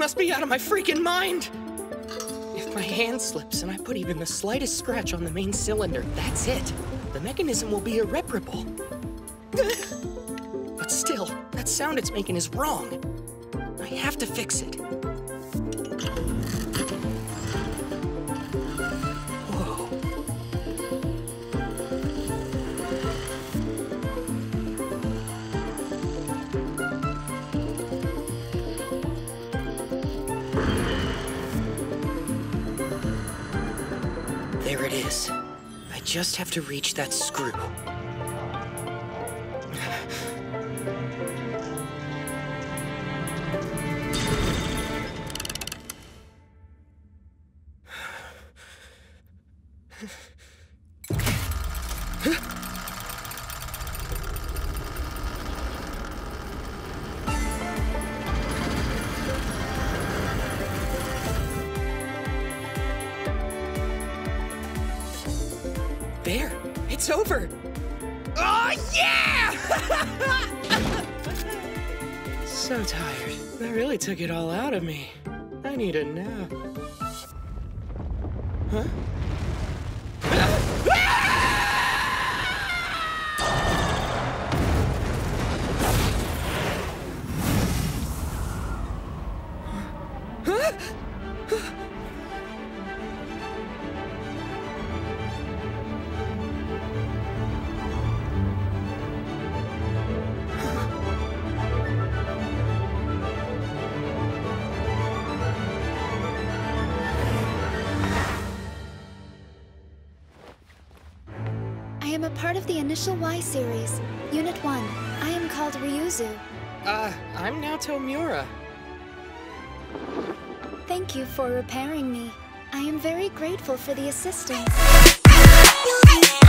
must be out of my freaking mind! If my hand slips and I put even the slightest scratch on the main cylinder, that's it. The mechanism will be irreparable. But still, that sound it's making is wrong. I have to fix it. There it is. I just have to reach that screw. It's over. Oh, yeah! so tired. That really took it all out of me. I need a nap. Huh? I am a part of the initial Y series, Unit 1. I am called Ryuzu. Uh, I'm Naoto Miura. Thank you for repairing me. I am very grateful for the assistance. You